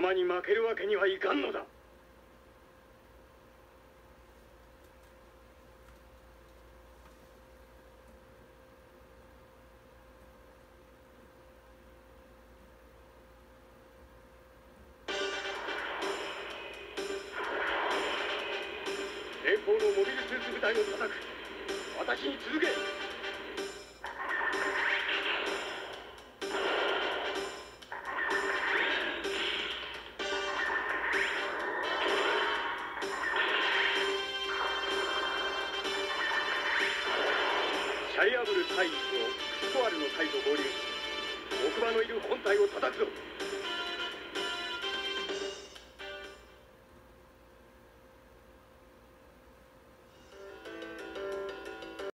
様に負けるわけにはいかんのだ。連邦のモビルスーツ部隊を叩く。私に続け。シャイアブル隊員とスコアルの隊と合流し奥歯のいる本体を叩くぞ。